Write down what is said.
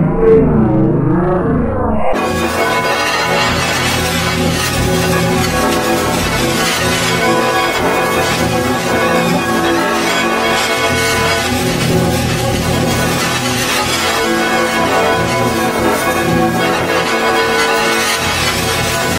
Amém.